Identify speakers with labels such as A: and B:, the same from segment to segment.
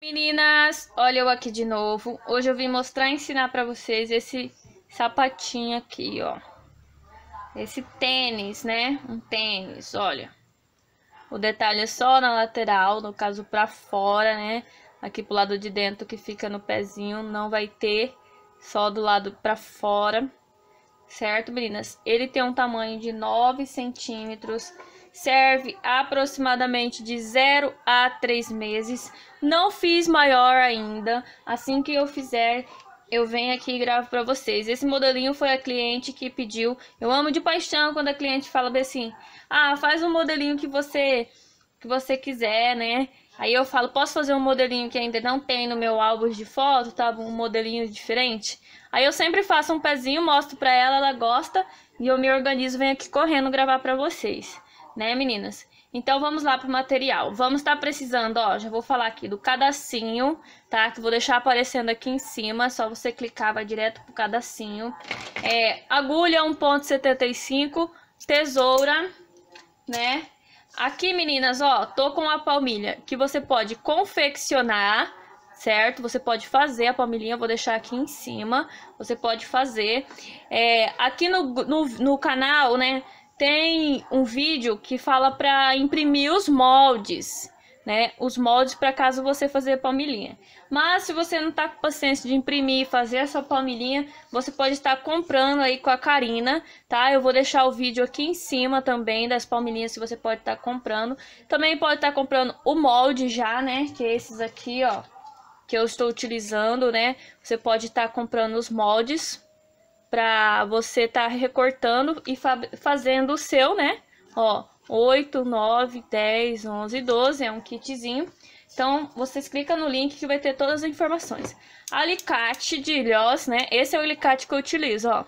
A: Meninas, olha eu aqui de novo. Hoje eu vim mostrar e ensinar pra vocês esse sapatinho aqui, ó. Esse tênis, né? Um tênis, olha. O detalhe é só na lateral, no caso pra fora, né? Aqui pro lado de dentro que fica no pezinho, não vai ter. Só do lado pra fora. Certo, meninas? Ele tem um tamanho de 9 centímetros serve aproximadamente de 0 a 3 meses. Não fiz maior ainda. Assim que eu fizer, eu venho aqui e gravo para vocês. Esse modelinho foi a cliente que pediu. Eu amo de paixão quando a cliente fala assim: "Ah, faz um modelinho que você que você quiser, né?" Aí eu falo: "Posso fazer um modelinho que ainda não tem no meu álbum de foto, tá? Um modelinho diferente?" Aí eu sempre faço um pezinho, mostro para ela, ela gosta e eu me organizo, venho aqui correndo gravar para vocês né, meninas? Então, vamos lá pro material. Vamos estar tá precisando, ó, já vou falar aqui do cadacinho, tá? Que vou deixar aparecendo aqui em cima, só você clicar, vai direto pro cadacinho. É, agulha 1.75, tesoura, né? Aqui, meninas, ó, tô com a palmilha que você pode confeccionar, certo? Você pode fazer a palmilhinha, vou deixar aqui em cima, você pode fazer. É, aqui no, no, no canal, né, tem um vídeo que fala para imprimir os moldes, né? Os moldes para caso você fazer palmilhinha. Mas se você não tá com paciência de imprimir e fazer essa palmilhinha, você pode estar comprando aí com a Karina, tá? Eu vou deixar o vídeo aqui em cima também das palmilhinhas que você pode estar comprando. Também pode estar comprando o molde já, né? Que é esses aqui, ó, que eu estou utilizando, né? Você pode estar comprando os moldes para você estar tá recortando e fa fazendo o seu, né? Ó, 8, 9, 10, 11, 12, é um kitzinho. Então, vocês clicam no link que vai ter todas as informações. Alicate de ilhós, né? Esse é o alicate que eu utilizo, ó.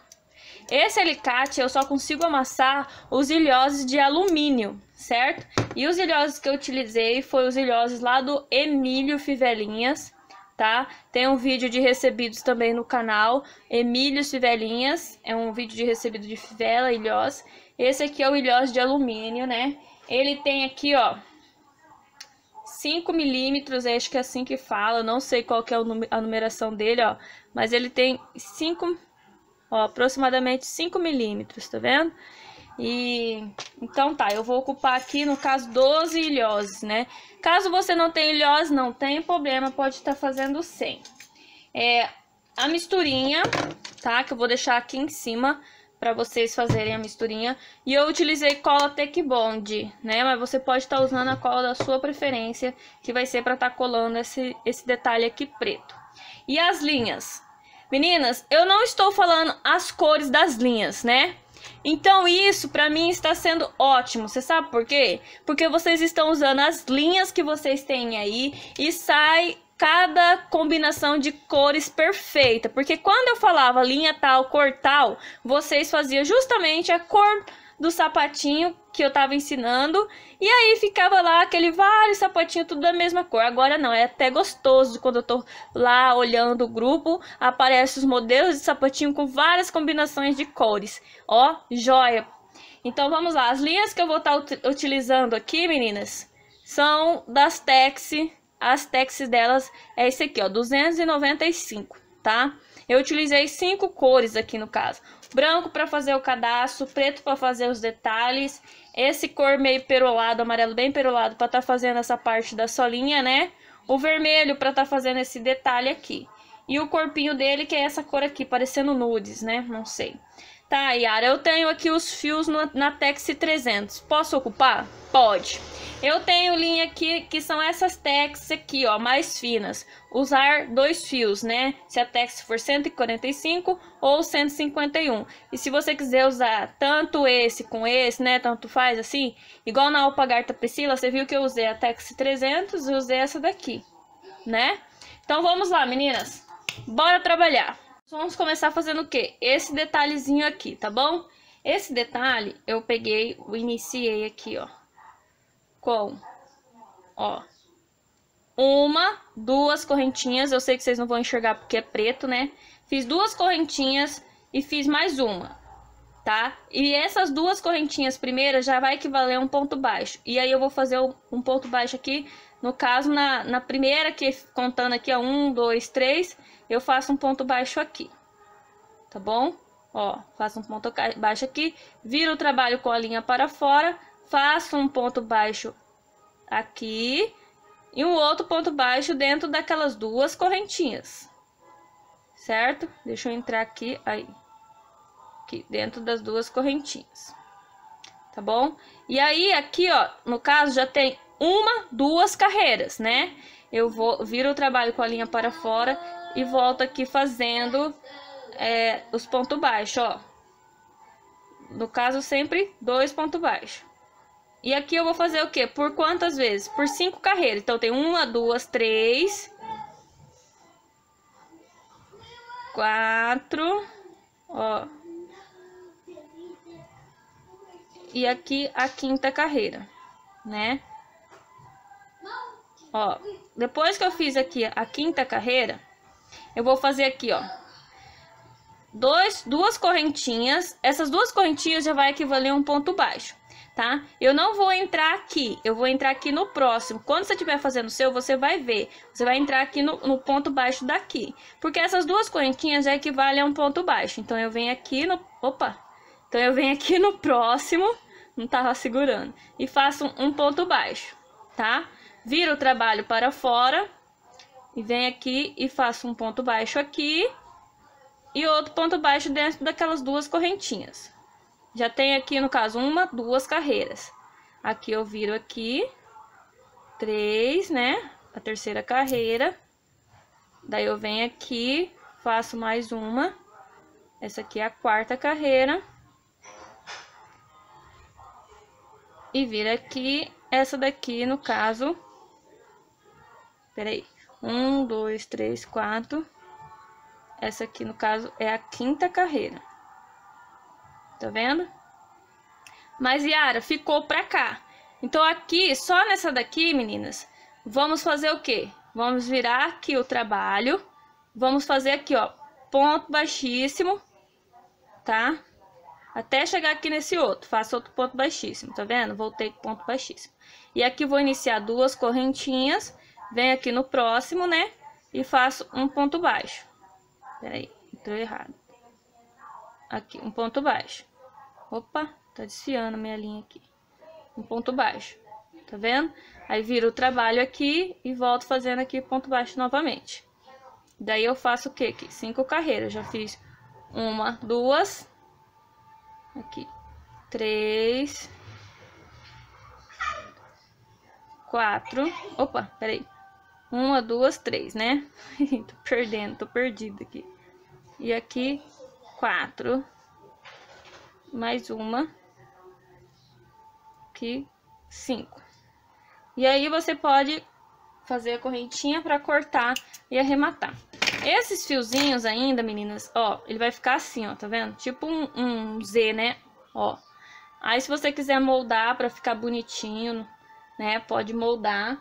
A: Esse alicate eu só consigo amassar os ilhoses de alumínio, certo? E os ilhoses que eu utilizei foi os ilhoses lá do Emílio Fivelinhas, tá? Tem um vídeo de recebidos também no canal, Emílio Fivelinhas, é um vídeo de recebido de fivela, ilhós. Esse aqui é o ilhós de alumínio, né? Ele tem aqui, ó, 5 milímetros, acho que é assim que fala, não sei qual que é a numeração dele, ó. Mas ele tem 5, ó, aproximadamente 5 milímetros, tá vendo? E então tá, eu vou ocupar aqui no caso 12 ilhoses, né? Caso você não tenha ilhose, não tem problema, pode estar tá fazendo sem. É a misturinha, tá? Que eu vou deixar aqui em cima para vocês fazerem a misturinha. E eu utilizei cola Tech Bond, né? Mas você pode estar tá usando a cola da sua preferência, que vai ser para estar tá colando esse, esse detalhe aqui preto. E as linhas? Meninas, eu não estou falando as cores das linhas, né? Então isso para mim está sendo ótimo. Você sabe por quê? Porque vocês estão usando as linhas que vocês têm aí e sai cada combinação de cores perfeita. Porque quando eu falava linha tal, cor tal, vocês faziam justamente a cor do sapatinho que eu tava ensinando. E aí ficava lá aquele vários sapatinhos tudo da mesma cor. Agora não, é até gostoso quando eu tô lá olhando o grupo, aparece os modelos de sapatinho com várias combinações de cores. Ó, joia. Então vamos lá, as linhas que eu vou estar tá utilizando aqui, meninas, são das Tex. As Tex delas é esse aqui, ó, 295, tá? Eu utilizei cinco cores aqui no caso branco para fazer o cadastro, preto para fazer os detalhes, esse cor meio perolado, amarelo bem perolado para estar tá fazendo essa parte da solinha, né? O vermelho para estar tá fazendo esse detalhe aqui. E o corpinho dele que é essa cor aqui, parecendo nudes, né? Não sei. Tá, Yara, eu tenho aqui os fios no, na Tex 300. Posso ocupar? Pode. Eu tenho linha aqui que são essas Tex aqui, ó, mais finas. Usar dois fios, né? Se a Tex for 145 ou 151. E se você quiser usar tanto esse com esse, né? Tanto faz assim. Igual na Alpagarta Priscila, você viu que eu usei a Tex 300 e usei essa daqui, né? Então vamos lá, meninas. Bora trabalhar. Vamos começar fazendo o quê? Esse detalhezinho aqui, tá bom? Esse detalhe eu peguei, eu iniciei aqui, ó com, ó, uma, duas correntinhas. Eu sei que vocês não vão enxergar porque é preto, né? Fiz duas correntinhas e fiz mais uma, tá? E essas duas correntinhas primeiras já vai equivaler a um ponto baixo. E aí eu vou fazer um ponto baixo aqui, no caso, na, na primeira, que contando aqui, ó, um, dois, três, eu faço um ponto baixo aqui, tá bom? Ó, faço um ponto baixo aqui, viro o trabalho com a linha para fora, faço um ponto baixo aqui e um outro ponto baixo dentro daquelas duas correntinhas, certo? Deixa eu entrar aqui, aí, aqui dentro das duas correntinhas, tá bom? E aí, aqui, ó, no caso, já tem uma, duas carreiras, né? Eu vou, viro o trabalho com a linha para fora e volto aqui fazendo é, os pontos baixos, ó. No caso, sempre dois pontos baixos. E aqui eu vou fazer o quê? Por quantas vezes? Por cinco carreiras. Então, tem uma, duas, três... Quatro... Ó. E aqui a quinta carreira, né? Ó, depois que eu fiz aqui a quinta carreira, eu vou fazer aqui, ó. Dois, duas correntinhas. Essas duas correntinhas já vai equivaler a um ponto baixo, tá? Eu não vou entrar aqui, eu vou entrar aqui no próximo. Quando você estiver fazendo o seu, você vai ver. Você vai entrar aqui no, no ponto baixo daqui. Porque essas duas correntinhas já equivalem a um ponto baixo. Então, eu venho aqui no... Opa! Então, eu venho aqui no próximo, não tava segurando, e faço um, ponto baixo, tá? Viro o trabalho para fora e venho aqui e faço um ponto baixo aqui e outro ponto baixo dentro daquelas duas correntinhas. Já tem aqui, no caso, uma, duas carreiras. Aqui eu viro aqui, três, né? A terceira carreira. Daí eu venho aqui, faço mais uma. Essa aqui é a quarta carreira. E vira aqui, essa daqui, no caso... Peraí. Um, dois, três, quatro... Essa aqui, no caso, é a quinta carreira. Tá vendo? Mas, Yara, ficou pra cá. Então, aqui, só nessa daqui, meninas, vamos fazer o quê? Vamos virar aqui o trabalho. Vamos fazer aqui, ó, ponto baixíssimo, tá? Até chegar aqui nesse outro, faço outro ponto baixíssimo, tá vendo? Voltei com ponto baixíssimo. E aqui vou iniciar duas correntinhas, venho aqui no próximo, né? E faço um ponto baixo. Peraí, entrou errado. Aqui, um ponto baixo. Opa, tá desfiando minha linha aqui. Um ponto baixo, tá vendo? Aí viro o trabalho aqui e volto fazendo aqui ponto baixo novamente. Daí eu faço o quê? Aqui, cinco carreiras. Já fiz uma, duas, aqui, três, quatro, opa, peraí, uma, duas, três, né? tô perdendo, tô perdida aqui. E aqui, quatro. Mais uma. Aqui, cinco. E aí, você pode fazer a correntinha para cortar e arrematar. Esses fiozinhos ainda, meninas, ó, ele vai ficar assim, ó, tá vendo? Tipo um, um Z, né? Ó. Aí, se você quiser moldar para ficar bonitinho, né, pode moldar.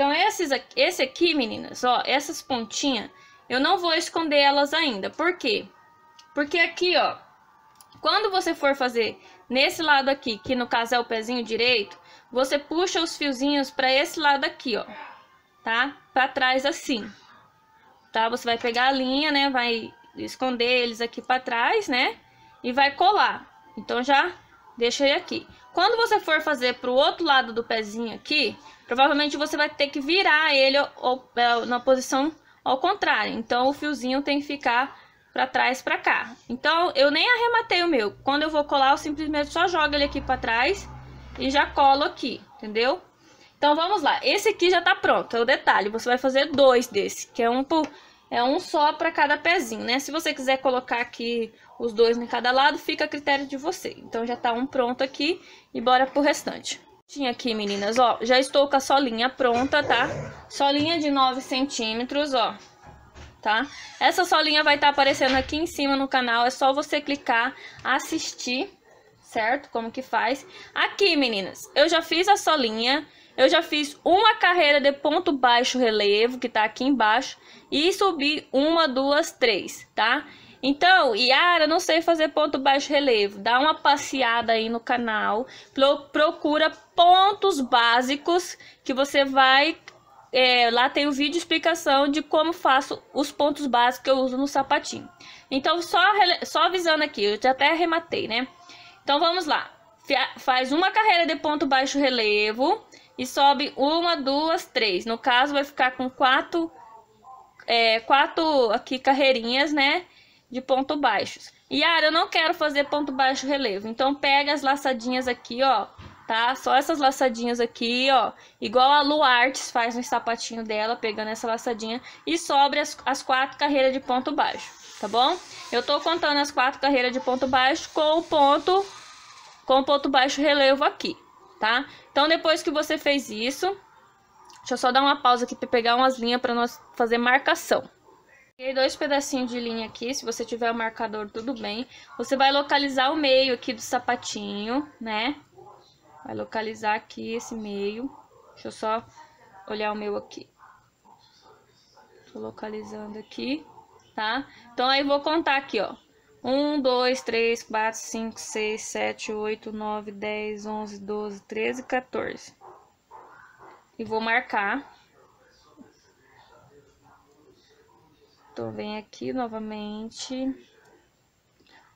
A: Então, esses aqui, esse aqui, meninas, ó, essas pontinhas, eu não vou esconder elas ainda. Por quê? Porque aqui, ó, quando você for fazer nesse lado aqui, que no caso é o pezinho direito, você puxa os fiozinhos para esse lado aqui, ó, tá? Para trás assim. Tá? Você vai pegar a linha, né? Vai esconder eles aqui para trás, né? E vai colar. Então já deixa ele aqui. Quando você for fazer pro outro lado do pezinho aqui, provavelmente você vai ter que virar ele ou, ou, na posição ao contrário. Então, o fiozinho tem que ficar para trás para cá. Então, eu nem arrematei o meu. Quando eu vou colar, eu simplesmente só jogo ele aqui para trás e já colo aqui, entendeu? Então, vamos lá. Esse aqui já tá pronto, é o detalhe. Você vai fazer dois desse, que é um, por, é um só para cada pezinho, né? Se você quiser colocar aqui os dois em cada lado, fica a critério de você. Então, já tá um pronto aqui e bora pro restante. Tinha aqui, meninas, ó, já estou com a solinha pronta, tá? Solinha de 9 centímetros, ó, tá? Essa solinha vai estar tá aparecendo aqui em cima no canal, é só você clicar, assistir, certo? Como que faz. Aqui, meninas, eu já fiz a solinha, eu já fiz uma carreira de ponto baixo relevo, que tá aqui embaixo, e subi uma, duas, três, tá? Então, Yara, não sei fazer ponto baixo relevo. Dá uma passeada aí no canal, procura pontos básicos que você vai é, lá tem o vídeo explicação de como faço os pontos básicos que eu uso no sapatinho. Então, só, só avisando aqui, eu já até arrematei, né? Então, vamos lá. Faz uma carreira de ponto baixo relevo e sobe uma, duas, três. No caso, vai ficar com quatro, é, quatro aqui carreirinhas, né? De ponto baixos. E, Ara, eu não quero fazer ponto baixo relevo. Então, pega as laçadinhas aqui, ó tá? Só essas laçadinhas aqui, ó. Igual a Lu Artes faz no sapatinho dela, pegando essa laçadinha. E sobre as, as quatro carreiras de ponto baixo, tá bom? Eu tô contando as quatro carreiras de ponto baixo com o ponto, com o ponto baixo relevo aqui, tá? Então, depois que você fez isso, deixa eu só dar uma pausa aqui para pegar umas linhas para nós fazer marcação. Peguei dois pedacinhos de linha aqui, se você tiver o marcador, tudo bem. Você vai localizar o meio aqui do sapatinho, né? Vai localizar aqui esse meio. Deixa eu só olhar o meu aqui. Tô localizando aqui, tá? Então, aí vou contar aqui, ó. 1, 2, 3, 4, 5, 6, 7, 8, 9, 10, 11, 12, 13, 14. E vou marcar. Então, vem aqui novamente.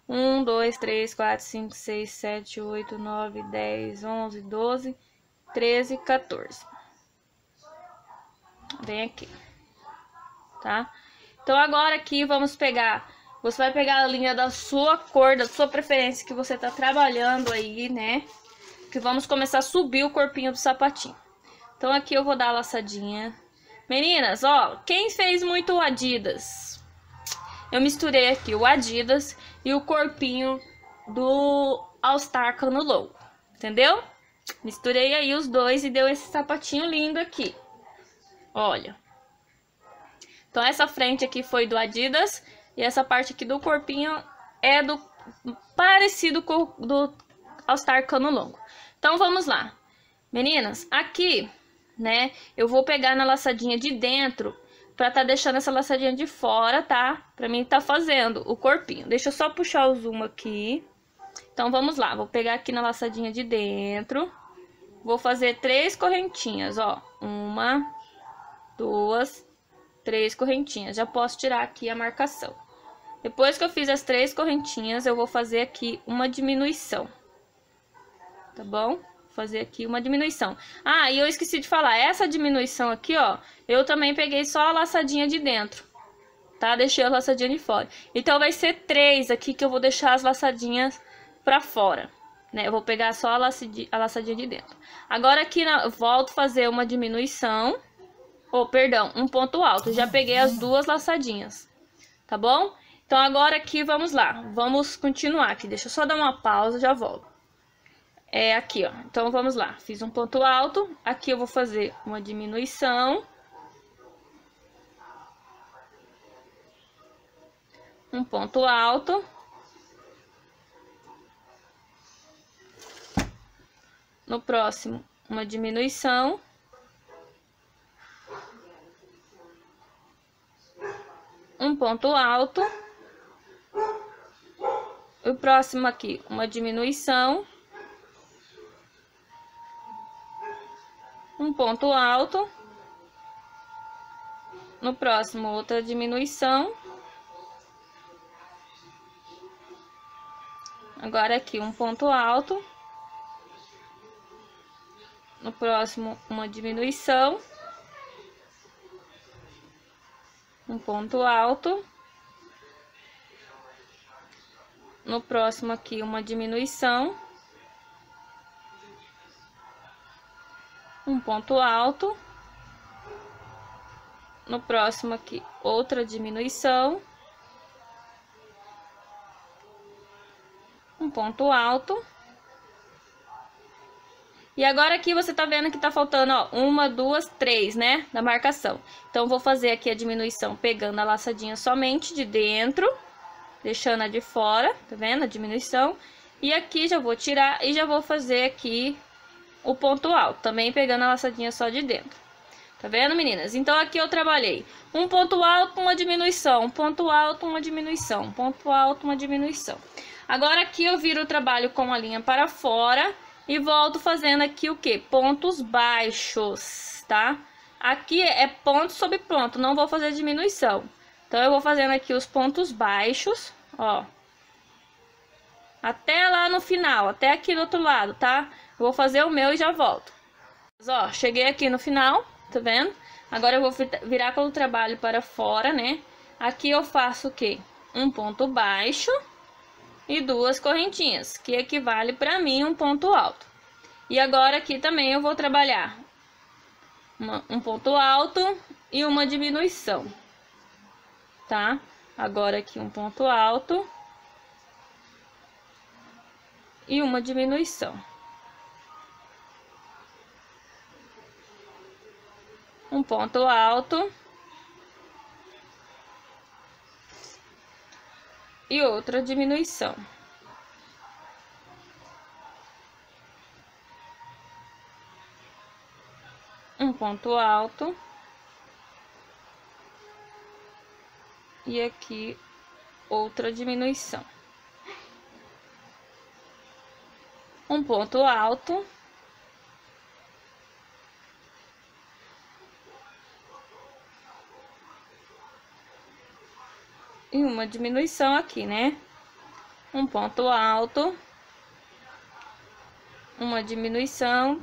A: 1, 2, 3, 4, 5, 6, 7, 8, 9, 10, 11, 12, 13, 14. Vem aqui, tá? Então, agora aqui vamos pegar, você vai pegar a linha da sua cor, da sua preferência que você tá trabalhando aí, né? Que vamos começar a subir o corpinho do sapatinho. Então, aqui eu vou dar a laçadinha. Meninas, ó, quem fez muito Adidas? Eu misturei aqui o Adidas e o corpinho do All Star Cano Low, entendeu? Misturei aí os dois e deu esse sapatinho lindo aqui. Olha. Então, essa frente aqui foi do Adidas e essa parte aqui do corpinho é do parecido com do All Star Cano Longo. Então, vamos lá. Meninas, aqui, né, eu vou pegar na laçadinha de dentro pra tá deixando essa laçadinha de fora, tá? Pra mim tá fazendo o corpinho. Deixa eu só puxar o zoom aqui. Então, vamos lá. Vou pegar aqui na laçadinha de dentro. Vou fazer três correntinhas, ó. Uma, duas, três correntinhas. Já posso tirar aqui a marcação. Depois que eu fiz as três correntinhas, eu vou fazer aqui uma diminuição. Tá bom? Fazer aqui uma diminuição. Ah, e eu esqueci de falar, essa diminuição aqui, ó, eu também peguei só a laçadinha de dentro, tá? Deixei a laçadinha de fora. Então, vai ser três aqui que eu vou deixar as laçadinhas pra fora, né? Eu vou pegar só a laçadinha, a laçadinha de dentro. Agora, aqui, na, volto fazer uma diminuição, ou, oh, perdão, um ponto alto. Já peguei as duas laçadinhas, tá bom? Então, agora aqui, vamos lá. Vamos continuar aqui. Deixa eu só dar uma pausa, já volto é aqui, ó. Então, vamos lá. Fiz um ponto alto. Aqui eu vou fazer uma diminuição. Um ponto alto. No próximo, uma diminuição. Um ponto alto. O próximo aqui, uma diminuição. Ponto alto. No próximo, outra diminuição. Agora aqui um ponto alto. No próximo, uma diminuição. Um ponto alto. No próximo aqui, uma diminuição. Ponto alto. No próximo aqui, outra diminuição. Um ponto alto. E agora aqui você tá vendo que tá faltando, ó, uma, duas, três, né, da marcação. Então, vou fazer aqui a diminuição pegando a laçadinha somente de dentro, deixando a de fora, tá vendo? A diminuição. E aqui já vou tirar e já vou fazer aqui o ponto alto, também pegando a laçadinha só de dentro. Tá vendo, meninas? Então, aqui eu trabalhei um ponto alto, uma diminuição, um ponto alto, uma diminuição, um ponto alto, uma diminuição. Agora, aqui eu viro o trabalho com a linha para fora e volto fazendo aqui o que? Pontos baixos, tá? Aqui é ponto sobre ponto, não vou fazer diminuição. Então, eu vou fazendo aqui os pontos baixos, ó. Até lá no final, até aqui do outro lado, tá? Vou fazer o meu e já volto. Mas, ó, cheguei aqui no final, tá vendo? Agora eu vou virar com o trabalho para fora, né? Aqui eu faço o quê? Um ponto baixo e duas correntinhas, que equivale para mim um ponto alto. E agora aqui também eu vou trabalhar uma, um ponto alto e uma diminuição, tá? Agora aqui um ponto alto e uma diminuição. Um ponto alto e outra diminuição. Um ponto alto e aqui outra diminuição. Um ponto alto e uma diminuição aqui, né? Um ponto alto, uma diminuição.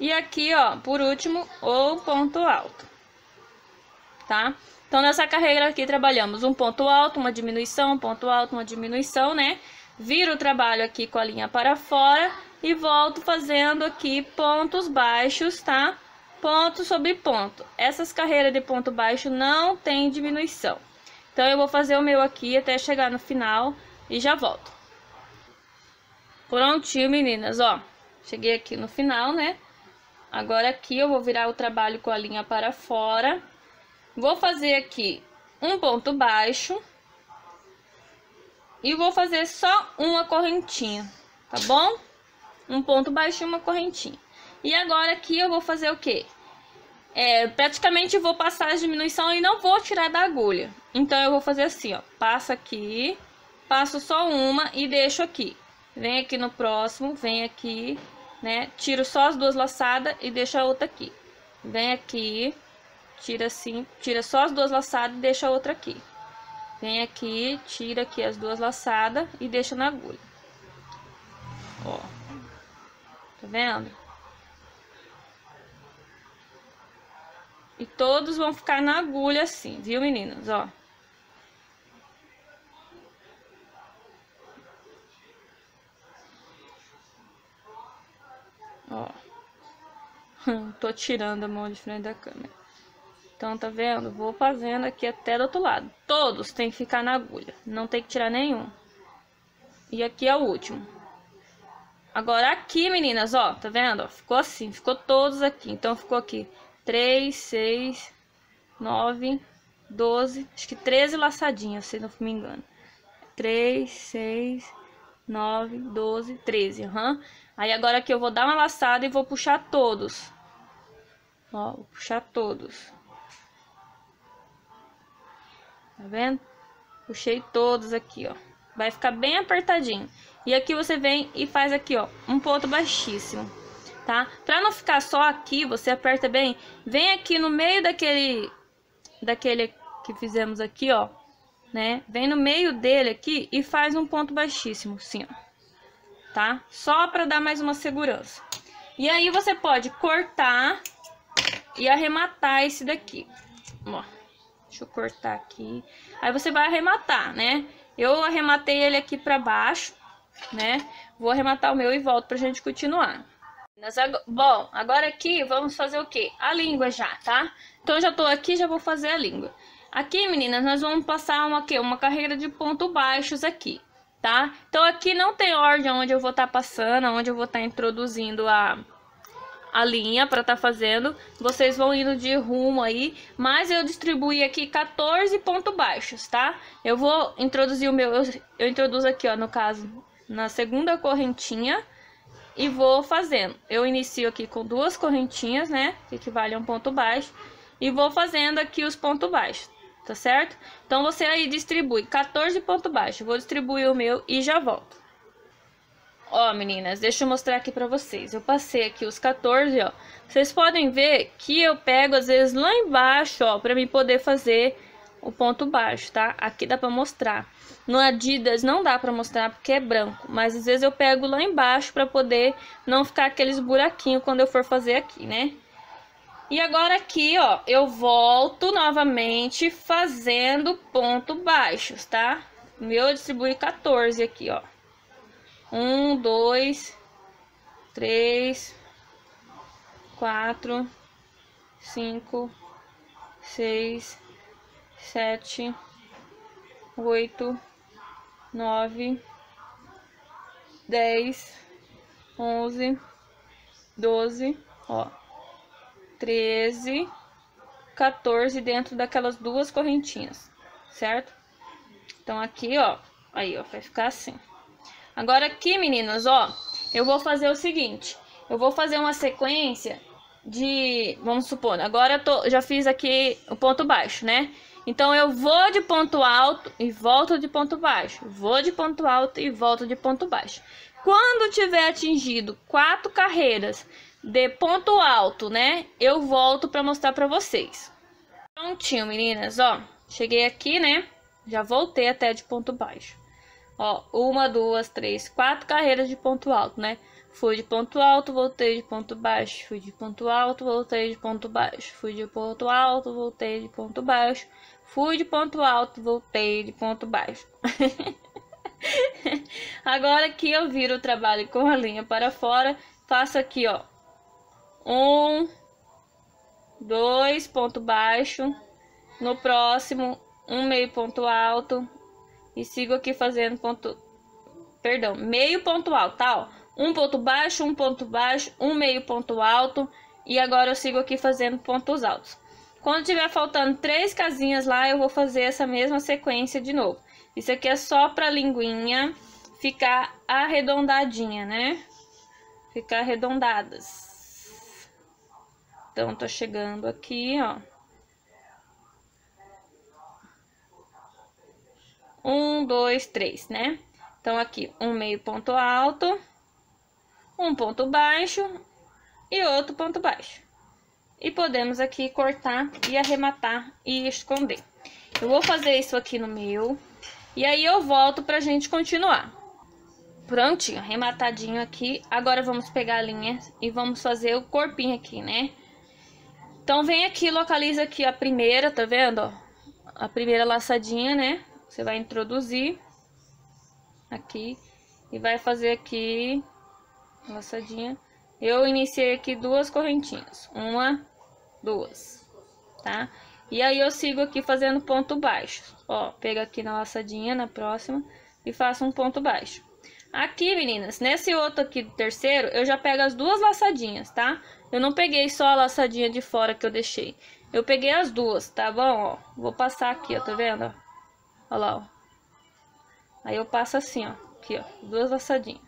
A: E aqui, ó, por último, o ponto alto, tá? Então, nessa carreira aqui, trabalhamos um ponto alto, uma diminuição, um ponto alto, uma diminuição, né? Viro o trabalho aqui com a linha para fora e volto fazendo aqui pontos baixos, tá? Ponto sobre ponto. Essas carreiras de ponto baixo não tem diminuição. Então, eu vou fazer o meu aqui até chegar no final e já volto. Prontinho, meninas, ó. Cheguei aqui no final, né? Agora aqui eu vou virar o trabalho com a linha para fora. Vou fazer aqui um ponto baixo. E vou fazer só uma correntinha, tá bom? Um ponto baixo e uma correntinha. E agora aqui eu vou fazer o quê? É, praticamente vou passar a diminuição e não vou tirar da agulha. Então, eu vou fazer assim, ó. Passo aqui, passo só uma e deixo aqui. Vem aqui no próximo, vem aqui, né? Tiro só as duas laçadas e deixo a outra aqui. Vem aqui, tira assim, tira só as duas laçadas e deixa a outra aqui. Vem aqui, tira aqui as duas laçadas e deixa na agulha. Ó. Tá vendo? E todos vão ficar na agulha assim, viu, meninas? Ó. Ó. Tô tirando a mão de frente da câmera. Então, tá vendo? Vou fazendo aqui até do outro lado. Todos tem que ficar na agulha. Não tem que tirar nenhum. E aqui é o último. Agora aqui, meninas, ó. Tá vendo? ficou assim. Ficou todos aqui. Então, ficou aqui 3, 6, 9, 12, acho que 13 laçadinhas, se não me engano. 3, 6, 9, 12, 13, aham. Aí agora aqui eu vou dar uma laçada e vou puxar todos. Ó, vou puxar todos. Tá vendo? Puxei todos aqui, ó. Vai ficar bem apertadinho. E aqui você vem e faz aqui, ó, um ponto baixíssimo tá? Pra não ficar só aqui, você aperta bem, vem aqui no meio daquele, daquele que fizemos aqui, ó, né? Vem no meio dele aqui e faz um ponto baixíssimo, assim, ó, tá? Só pra dar mais uma segurança. E aí você pode cortar e arrematar esse daqui, ó. Deixa eu cortar aqui. Aí você vai arrematar, né? Eu arrematei ele aqui pra baixo, né? Vou arrematar o meu e volto pra gente continuar. Bom, agora aqui vamos fazer o que? A língua já, tá? Então, já tô aqui, já vou fazer a língua. Aqui, meninas, nós vamos passar uma, aqui, uma carreira de ponto baixos aqui, tá? Então, aqui não tem ordem onde eu vou estar tá passando, onde eu vou estar tá introduzindo a, a linha para estar tá fazendo. Vocês vão indo de rumo aí, mas eu distribuí aqui 14 pontos baixos, tá? Eu vou introduzir o meu, eu, eu introduzo aqui, ó, no caso, na segunda correntinha e vou fazendo. Eu inicio aqui com duas correntinhas, né, que equivale a um ponto baixo, e vou fazendo aqui os pontos baixos, tá certo? Então você aí distribui 14 pontos baixos. Vou distribuir o meu e já volto. Ó, meninas, deixa eu mostrar aqui pra vocês. Eu passei aqui os 14, ó. Vocês podem ver que eu pego, às vezes, lá embaixo, ó, pra mim poder fazer o ponto baixo, tá? Aqui dá pra mostrar. No Adidas não dá pra mostrar porque é branco, mas às vezes eu pego lá embaixo pra poder não ficar aqueles buraquinhos quando eu for fazer aqui, né? E agora aqui, ó, eu volto novamente fazendo ponto baixos, tá? Meu distribui 14 aqui, ó. Um, dois, três, quatro, cinco, seis, sete, oito, nove, dez, onze, doze, ó, treze, 14 dentro daquelas duas correntinhas, certo? Então aqui, ó, aí, ó, vai ficar assim. Agora aqui, meninas, ó, eu vou fazer o seguinte. Eu vou fazer uma sequência de, vamos supor, agora eu tô, já fiz aqui o ponto baixo, né? Então eu vou de ponto alto e volto de ponto baixo. Vou de ponto alto e volto de ponto baixo. Quando tiver atingido quatro carreiras de ponto alto, né? Eu volto para mostrar para vocês. Prontinho, meninas, ó. Cheguei aqui, né? Já voltei até de ponto baixo. Ó, uma, duas, três, quatro carreiras de ponto alto, né? Fui de ponto alto, voltei de ponto baixo. Fui de ponto alto, voltei de ponto baixo. Fui de ponto alto, voltei de ponto baixo. Fui de ponto alto, voltei de ponto baixo. Agora que eu viro o trabalho com a linha para fora, faço aqui, ó. Um, dois, ponto baixo. No próximo, um meio ponto alto, e sigo aqui fazendo ponto, perdão, meio ponto alto, tá? Ó, um ponto baixo, um ponto baixo, um meio ponto alto e agora eu sigo aqui fazendo pontos altos. Quando tiver faltando três casinhas lá, eu vou fazer essa mesma sequência de novo. Isso aqui é só pra linguinha ficar arredondadinha, né? Ficar arredondadas. Então, tô chegando aqui, ó. Um, dois, três, né? Então, aqui, um meio ponto alto, um ponto baixo e outro ponto baixo. E podemos aqui cortar e arrematar e esconder. Eu vou fazer isso aqui no meu. E aí eu volto pra gente continuar. Prontinho, arrematadinho aqui. Agora vamos pegar a linha e vamos fazer o corpinho aqui, né? Então vem aqui, localiza aqui a primeira, tá vendo? Ó? A primeira laçadinha, né? Você vai introduzir aqui e vai fazer aqui laçadinha. Eu iniciei aqui duas correntinhas, uma, duas, tá? E aí eu sigo aqui fazendo ponto baixo. Ó, pega aqui na laçadinha, na próxima, e faço um ponto baixo. Aqui, meninas, nesse outro aqui do terceiro, eu já pego as duas laçadinhas, tá? Eu não peguei só a laçadinha de fora que eu deixei. Eu peguei as duas, tá bom? Ó, vou passar aqui, ó, tá vendo? Olha lá, ó. Aí eu passo assim, ó. Aqui, ó. Duas laçadinhas.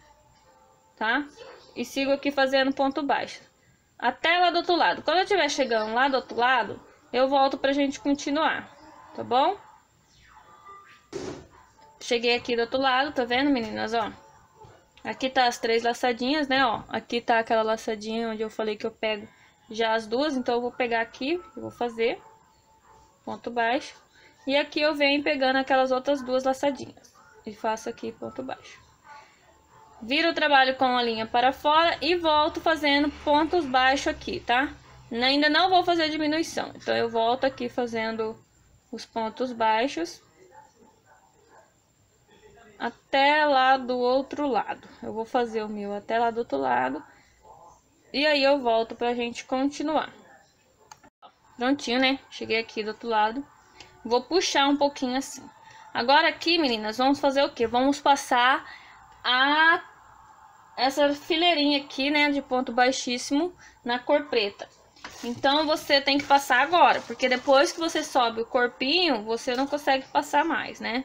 A: Tá? E sigo aqui fazendo ponto baixo. Até lá do outro lado. Quando eu estiver chegando lá do outro lado, eu volto pra gente continuar. Tá bom? Cheguei aqui do outro lado, tá vendo, meninas, ó? Aqui tá as três laçadinhas, né, ó. Aqui tá aquela laçadinha onde eu falei que eu pego já as duas. Então, eu vou pegar aqui, eu vou fazer ponto baixo. E aqui eu venho pegando aquelas outras duas laçadinhas. E faço aqui ponto baixo. Viro o trabalho com a linha para fora e volto fazendo pontos baixos aqui, tá? Ainda não vou fazer diminuição. Então, eu volto aqui fazendo os pontos baixos. Até lá do outro lado. Eu vou fazer o meu até lá do outro lado. E aí, eu volto pra gente continuar. Prontinho, né? Cheguei aqui do outro lado. Vou puxar um pouquinho assim. Agora aqui, meninas, vamos fazer o que? Vamos passar a essa fileirinha aqui, né, de ponto baixíssimo na cor preta. Então, você tem que passar agora, porque depois que você sobe o corpinho, você não consegue passar mais, né?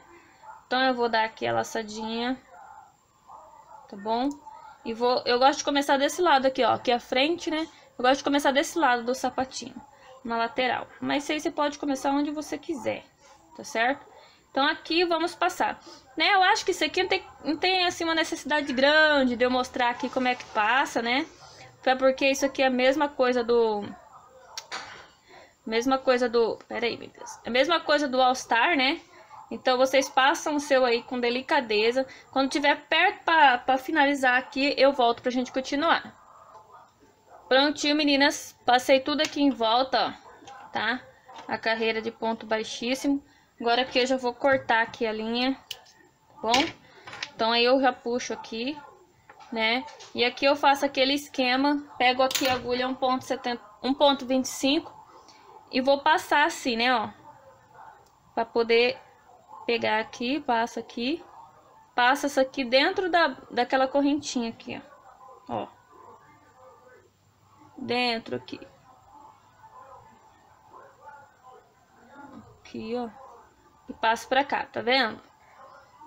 A: Então, eu vou dar aqui a laçadinha, tá bom? E vou, eu gosto de começar desse lado aqui, ó, aqui a frente, né? Eu gosto de começar desse lado do sapatinho, na lateral. Mas aí você pode começar onde você quiser, tá certo? Então, aqui vamos passar. Né, eu acho que isso aqui não tem, não tem, assim, uma necessidade grande de eu mostrar aqui como é que passa, né? Até porque isso aqui é a mesma coisa do... Mesma coisa do... Pera aí, meu Deus. É a mesma coisa do All Star, né? Então, vocês passam o seu aí com delicadeza. Quando tiver perto para finalizar aqui, eu volto pra gente continuar. Prontinho, meninas. Passei tudo aqui em volta, ó, tá? A carreira de ponto baixíssimo. Agora aqui eu já vou cortar aqui a linha, tá bom? Então, aí eu já puxo aqui, né? E aqui eu faço aquele esquema. Pego aqui a agulha 1.25 e vou passar assim, né, ó. Pra poder pegar aqui, passa aqui, passa isso aqui dentro da, daquela correntinha aqui, ó. ó. Dentro aqui. Aqui, ó. E passo pra cá, tá vendo?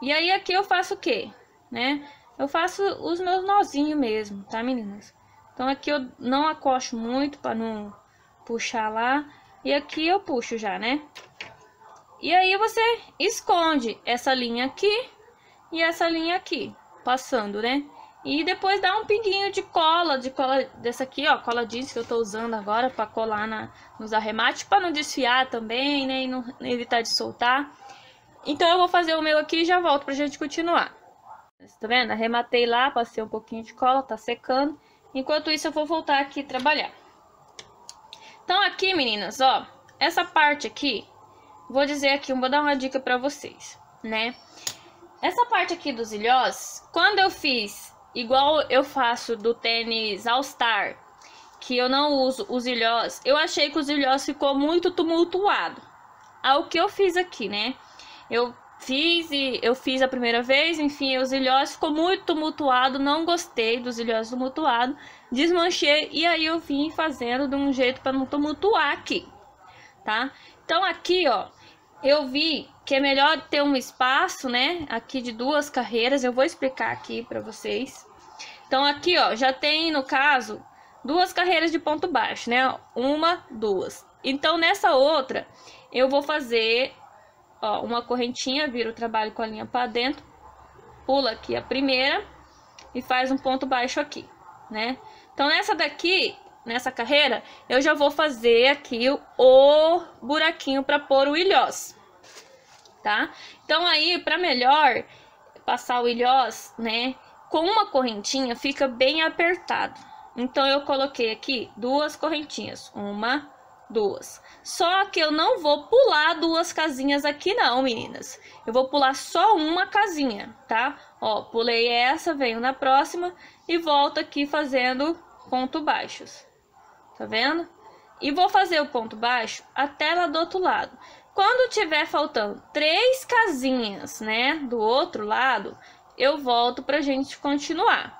A: E aí aqui eu faço o quê? Né? Eu faço os meus nozinhos mesmo, tá, meninas? Então aqui eu não acocho muito pra não puxar lá. E aqui eu puxo já, né? E aí você esconde essa linha aqui e essa linha aqui, passando, né? E depois dá um pinguinho de cola, de cola dessa aqui, ó, cola jeans que eu tô usando agora para colar na, nos arremates, para não desfiar também, né, e não evitar de soltar. Então eu vou fazer o meu aqui e já volto pra gente continuar. Tá vendo? Arrematei lá, passei um pouquinho de cola, tá secando. Enquanto isso eu vou voltar aqui trabalhar. Então aqui, meninas, ó, essa parte aqui vou dizer aqui, vou dar uma dica para vocês, né? Essa parte aqui dos ilhós, quando eu fiz igual eu faço do tênis All Star, que eu não uso os ilhós, eu achei que os ilhós ficou muito tumultuado. Ao que eu fiz aqui, né? Eu fiz e eu fiz a primeira vez, enfim, os ilhós ficou muito tumultuado, não gostei dos ilhós tumultuado, desmanchei e aí eu vim fazendo de um jeito para não tumultuar aqui, tá? Então aqui, ó, eu vi que é melhor ter um espaço, né, aqui de duas carreiras, eu vou explicar aqui para vocês. Então, aqui, ó, já tem, no caso, duas carreiras de ponto baixo, né, uma, duas. Então, nessa outra, eu vou fazer, ó, uma correntinha, vira o trabalho com a linha para dentro, pula aqui a primeira e faz um ponto baixo aqui, né. Então, nessa daqui, nessa carreira, eu já vou fazer aqui o, o buraquinho para pôr o ilhós, tá? Então aí, para melhor passar o ilhós, né, com uma correntinha fica bem apertado. Então eu coloquei aqui duas correntinhas, uma, duas. Só que eu não vou pular duas casinhas aqui não, meninas. Eu vou pular só uma casinha, tá? Ó, pulei essa, venho na próxima e volto aqui fazendo ponto baixos. Tá vendo? E vou fazer o ponto baixo até lá do outro lado. Quando tiver faltando três casinhas, né, do outro lado, eu volto pra gente continuar.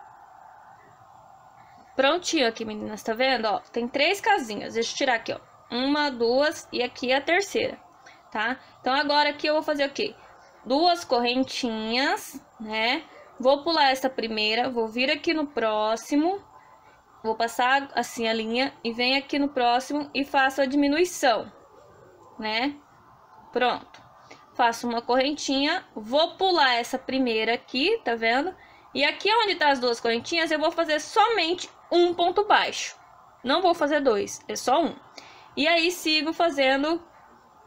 A: Prontinho aqui, meninas, tá vendo? Ó, tem três casinhas. Deixa eu tirar aqui, ó. Uma, duas e aqui a terceira, tá? Então, agora aqui eu vou fazer o quê? Duas correntinhas, né? Vou pular essa primeira, vou vir aqui no próximo Vou passar assim a linha e venho aqui no próximo e faço a diminuição, né? Pronto. Faço uma correntinha, vou pular essa primeira aqui, tá vendo? E aqui onde tá as duas correntinhas, eu vou fazer somente um ponto baixo. Não vou fazer dois, é só um. E aí, sigo fazendo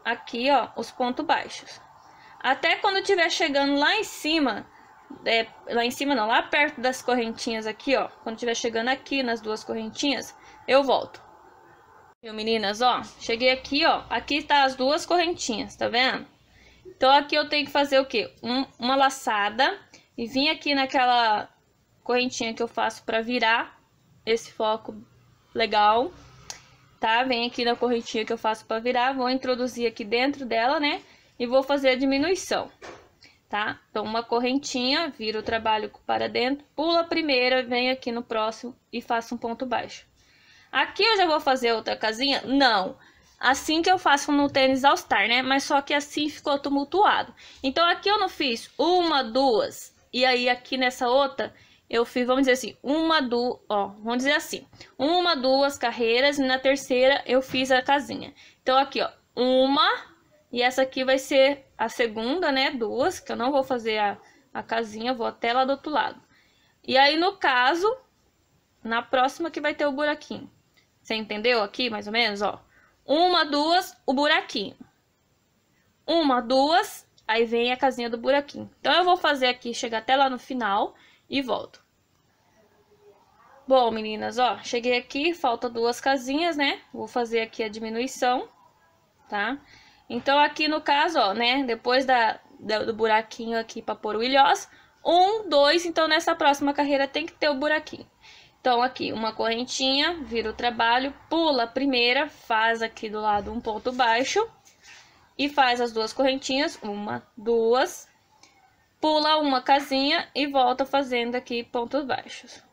A: aqui, ó, os pontos baixos. Até quando estiver chegando lá em cima é, lá em cima não, lá perto das correntinhas aqui, ó. Quando estiver chegando aqui nas duas correntinhas, eu volto. Viu, meninas, ó? Cheguei aqui, ó. Aqui tá as duas correntinhas, tá vendo? Então, aqui eu tenho que fazer o quê? Um, uma laçada e vim aqui naquela correntinha que eu faço pra virar esse foco legal, tá? Vem aqui na correntinha que eu faço pra virar, vou introduzir aqui dentro dela, né? E vou fazer a diminuição. tá? Então, uma correntinha, vira o trabalho para dentro, pula a primeira, vem aqui no próximo e faço um ponto baixo. Aqui eu já vou fazer outra casinha? Não. Assim que eu faço no tênis All Star, né? Mas só que assim ficou tumultuado. Então, aqui eu não fiz uma, duas, e aí aqui nessa outra eu fiz, vamos dizer assim, uma, duas, ó, vamos dizer assim, uma, duas carreiras, e na terceira eu fiz a casinha. Então, aqui, ó, uma, e essa aqui vai ser a segunda, né? Duas, que eu não vou fazer a, a casinha, vou até lá do outro lado. E aí, no caso, na próxima que vai ter o buraquinho. Você entendeu aqui, mais ou menos, ó? Uma, duas, o buraquinho. Uma, duas, aí vem a casinha do buraquinho. Então, eu vou fazer aqui, chegar até lá no final e volto. Bom, meninas, ó, cheguei aqui, falta duas casinhas, né? Vou fazer aqui a diminuição, tá? Então, aqui no caso, ó, né, depois da, da do buraquinho aqui para pôr o ilhós, um, dois, então nessa próxima carreira tem que ter o buraquinho. Então, aqui, uma correntinha, vira o trabalho, pula a primeira, faz aqui do lado um ponto baixo e faz as duas correntinhas, uma, duas, pula uma casinha e volta fazendo aqui pontos baixos.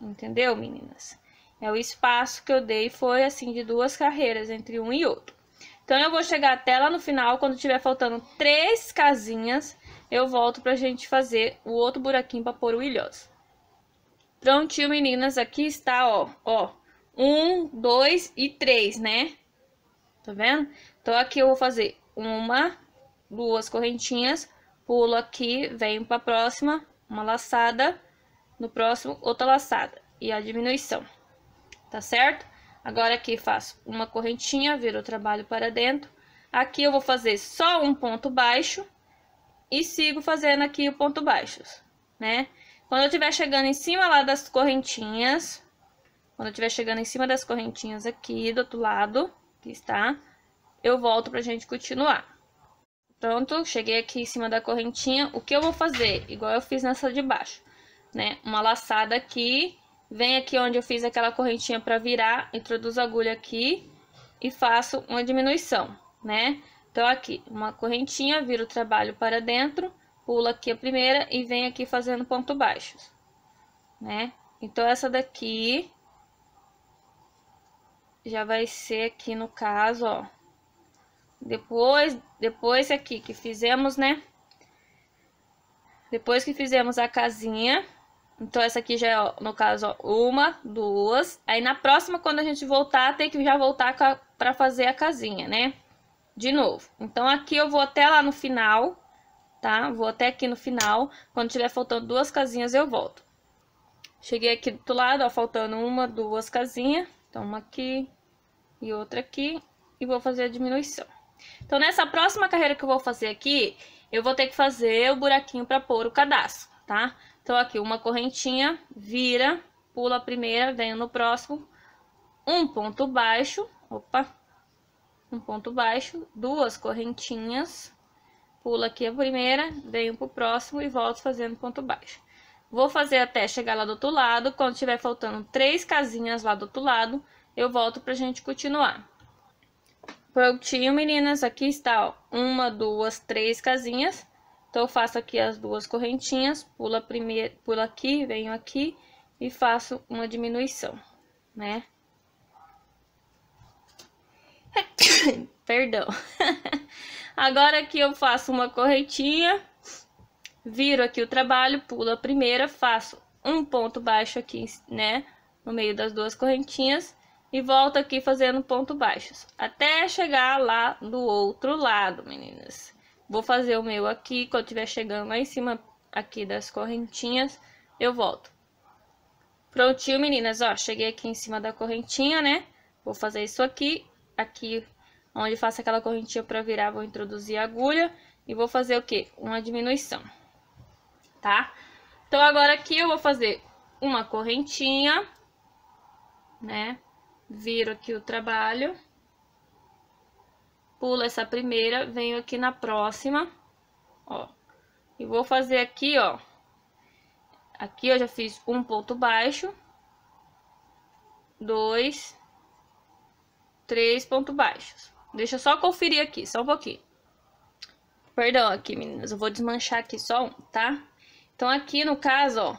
A: Entendeu, meninas? É o espaço que eu dei foi assim de duas carreiras entre um e outro. Então, eu vou chegar até lá no final, quando tiver faltando três casinhas, eu volto pra gente fazer o outro buraquinho pra pôr o ilhós. Prontinho, meninas, aqui está, ó, ó, um, dois e três, né? Tá vendo? Então, aqui eu vou fazer uma, duas correntinhas, pulo aqui, venho pra próxima, uma laçada, no próximo, outra laçada, e a diminuição, tá certo? Agora aqui faço uma correntinha, viro o trabalho para dentro. Aqui eu vou fazer só um ponto baixo e sigo fazendo aqui o ponto baixo, né? Quando eu estiver chegando em cima lá das correntinhas, quando eu estiver chegando em cima das correntinhas aqui do outro lado, que está, eu volto pra gente continuar. Pronto, cheguei aqui em cima da correntinha. O que eu vou fazer? Igual eu fiz nessa de baixo, né? Uma laçada aqui Venho aqui onde eu fiz aquela correntinha para virar, introduzo a agulha aqui e faço uma diminuição, né? Então, aqui, uma correntinha, viro o trabalho para dentro, pulo aqui a primeira e venho aqui fazendo ponto baixos, né? Então, essa daqui já vai ser aqui no caso, ó. Depois, depois aqui que fizemos, né? Depois que fizemos a casinha, então, essa aqui já é, no caso, ó, uma, duas. Aí, na próxima, quando a gente voltar, tem que já voltar para fazer a casinha, né? De novo. Então, aqui eu vou até lá no final, tá? Vou até aqui no final. Quando tiver faltando duas casinhas, eu volto. Cheguei aqui do outro lado, ó, faltando uma, duas casinhas. Então, uma aqui e outra aqui. E vou fazer a diminuição. Então, nessa próxima carreira que eu vou fazer aqui, eu vou ter que fazer o buraquinho para pôr o cadastro, tá? Então, aqui, uma correntinha, vira, pula a primeira, vem no próximo, um ponto baixo, opa, um ponto baixo, duas correntinhas, pula aqui a primeira, venho pro próximo e volto fazendo ponto baixo. Vou fazer até chegar lá do outro lado, quando tiver faltando três casinhas lá do outro lado, eu volto pra gente continuar. Prontinho, meninas, aqui está, ó, uma, duas, três casinhas. Então, eu faço aqui as duas correntinhas, pula primeiro, pula aqui, venho aqui e faço uma diminuição, né? Perdão. Agora aqui eu faço uma correntinha, viro aqui o trabalho, pulo a primeira, faço um ponto baixo aqui, né? No meio das duas correntinhas e volto aqui fazendo ponto baixos, até chegar lá do outro lado, meninas. Vou fazer o meu aqui, quando estiver chegando lá em cima aqui das correntinhas, eu volto. Prontinho, meninas, ó, cheguei aqui em cima da correntinha, né? Vou fazer isso aqui, aqui onde faço aquela correntinha para virar, vou introduzir a agulha e vou fazer o quê? Uma diminuição, tá? Então, agora aqui eu vou fazer uma correntinha, né? Viro aqui o trabalho pulo essa primeira, venho aqui na próxima, ó. E vou fazer aqui, ó. Aqui eu já fiz um ponto baixo. Dois. Três pontos baixos. Deixa eu só conferir aqui, só um pouquinho. Perdão aqui, meninas, eu vou desmanchar aqui só um, tá? Então, aqui no caso, ó,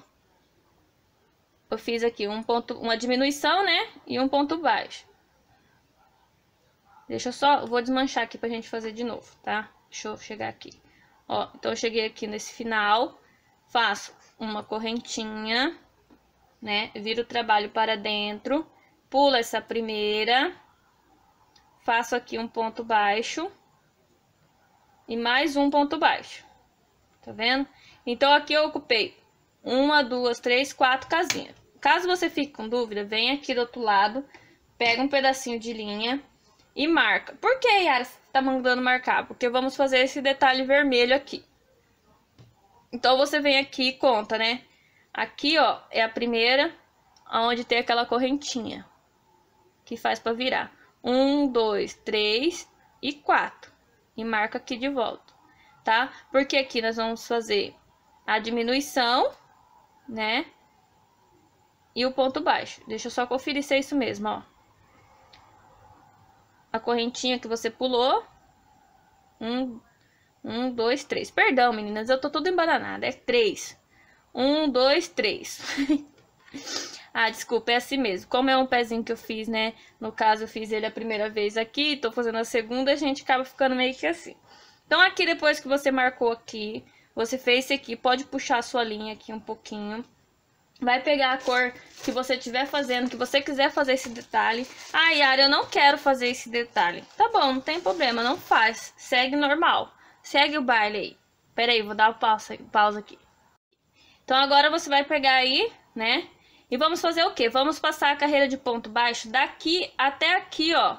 A: eu fiz aqui um ponto, uma diminuição, né? E um ponto baixo. Deixa eu só, vou desmanchar aqui pra gente fazer de novo, tá? Deixa eu chegar aqui. Ó, então eu cheguei aqui nesse final, faço uma correntinha, né? Viro o trabalho para dentro, pulo essa primeira, faço aqui um ponto baixo e mais um ponto baixo. Tá vendo? Então, aqui eu ocupei uma, duas, três, quatro casinhas. Caso você fique com dúvida, vem aqui do outro lado, pega um pedacinho de linha e marca. Por que, Yara, você tá mandando marcar? Porque vamos fazer esse detalhe vermelho aqui. Então, você vem aqui e conta, né? Aqui, ó, é a primeira, onde tem aquela correntinha que faz para virar. Um, dois, três e quatro. E marca aqui de volta, tá? Porque aqui nós vamos fazer a diminuição, né? E o ponto baixo. Deixa eu só conferir se é isso mesmo, ó. A correntinha que você pulou. Um, um, dois, três. Perdão, meninas, eu tô tudo embananada. É três. Um, dois, três. ah, desculpa, é assim mesmo. Como é um pezinho que eu fiz, né? No caso, eu fiz ele a primeira vez aqui, tô fazendo a segunda, a gente acaba ficando meio que assim. Então, aqui, depois que você marcou aqui, você fez esse aqui, pode puxar a sua linha aqui um pouquinho. Vai pegar a cor que você estiver fazendo, que você quiser fazer esse detalhe. Ah, Yara, eu não quero fazer esse detalhe. Tá bom, não tem problema, não faz. Segue normal. Segue o baile aí. Pera aí, vou dar pausa, pausa aqui. Então, agora você vai pegar aí, né? E vamos fazer o quê? Vamos passar a carreira de ponto baixo daqui até aqui, ó.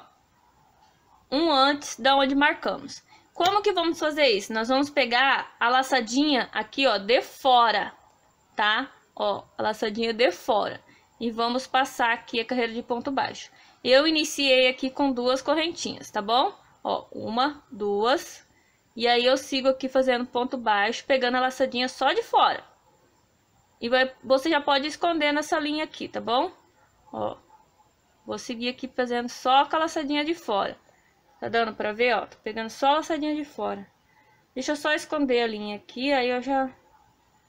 A: Um antes da onde marcamos. Como que vamos fazer isso? Nós vamos pegar a laçadinha aqui, ó, de fora, tá? Ó, a laçadinha de fora. E vamos passar aqui a carreira de ponto baixo. Eu iniciei aqui com duas correntinhas, tá bom? Ó, uma, duas. E aí eu sigo aqui fazendo ponto baixo, pegando a laçadinha só de fora. E vai, você já pode esconder nessa linha aqui, tá bom? Ó, vou seguir aqui fazendo só com a laçadinha de fora. Tá dando pra ver, ó? Tô pegando só a laçadinha de fora. Deixa eu só esconder a linha aqui, aí eu já,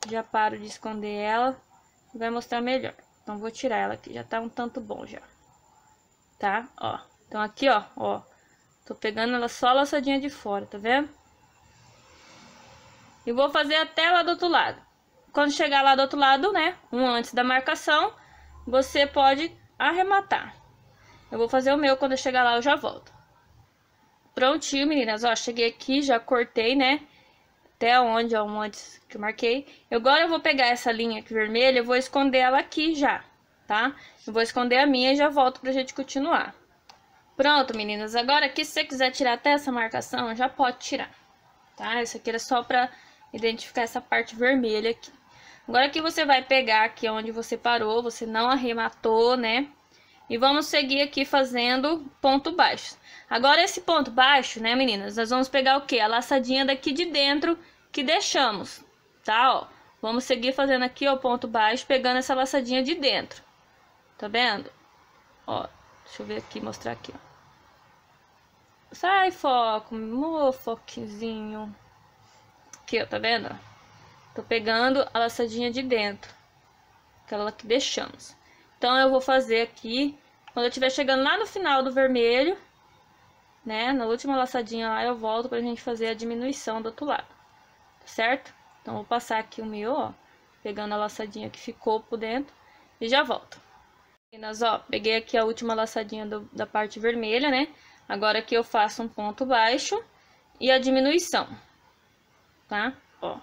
A: já paro de esconder ela. Vai mostrar melhor. Então, vou tirar ela aqui, já tá um tanto bom já. Tá? Ó. Então, aqui, ó, ó. Tô pegando ela só a laçadinha de fora, tá vendo? E vou fazer até lá do outro lado. Quando chegar lá do outro lado, né, um antes da marcação, você pode arrematar. Eu vou fazer o meu, quando eu chegar lá eu já volto. Prontinho, meninas, ó, cheguei aqui, já cortei, né, até onde, ó, antes que eu marquei. Agora eu vou pegar essa linha aqui vermelha, eu vou esconder ela aqui já, tá? Eu vou esconder a minha e já volto pra gente continuar. Pronto, meninas, agora aqui, se você quiser tirar até essa marcação, já pode tirar, tá? Isso aqui era só pra identificar essa parte vermelha aqui. Agora que você vai pegar aqui onde você parou, você não arrematou, né? E vamos seguir aqui fazendo ponto baixo. Agora esse ponto baixo, né, meninas? Nós vamos pegar o quê? A laçadinha daqui de dentro que deixamos, tá? Ó, vamos seguir fazendo aqui, ó, ponto baixo, pegando essa laçadinha de dentro. Tá vendo? Ó, deixa eu ver aqui, mostrar aqui, ó. Sai, foco, meu foquezinho. Aqui, ó, tá vendo? Tô pegando a laçadinha de dentro, aquela que deixamos. Então, eu vou fazer aqui, quando eu estiver chegando lá no final do vermelho, né, na última laçadinha lá, eu volto pra gente fazer a diminuição do outro lado, certo? Então, vou passar aqui o meu, ó, pegando a laçadinha que ficou por dentro e já volto. Meninas, ó, peguei aqui a última laçadinha do, da parte vermelha, né? Agora aqui eu faço um ponto baixo e a diminuição, tá? Ó.